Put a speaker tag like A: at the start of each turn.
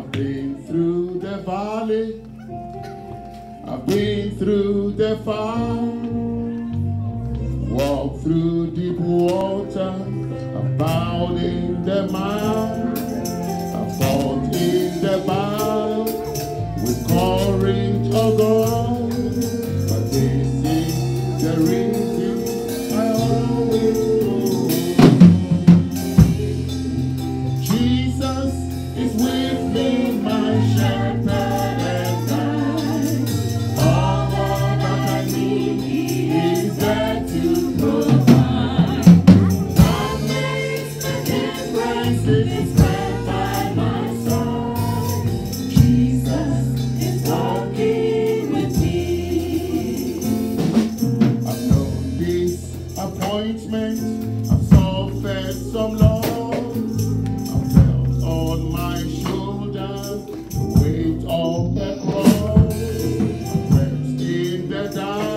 A: I've been through the valley, I've been through the fire, walked through deep water, about in the mire. disappointments. I've suffered some loss. I felt on my shoulders the weight of the cross. Rest in the dark.